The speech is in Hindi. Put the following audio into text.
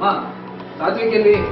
हाँ सातवें के लिए।